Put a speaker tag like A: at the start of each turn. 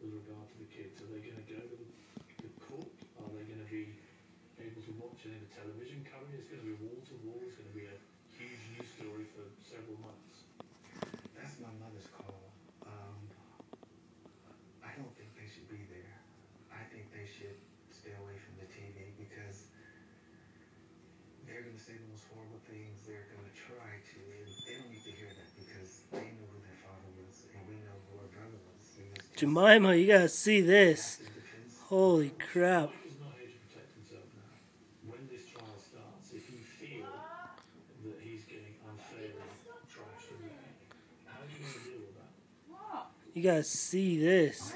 A: with regard to the kids? Are they going to go to the, court? Are they going to be able to watch any of the television coverage? It's going to be wall to wall. It's going to be a huge news story for several months.
B: That's my mother's call. Um, I don't think they should be there. I think they should stay away from the TV because they're going to say the most horrible things. They're going to try
C: Jemima, you gotta see this. Holy crap.
A: You
C: gotta see this.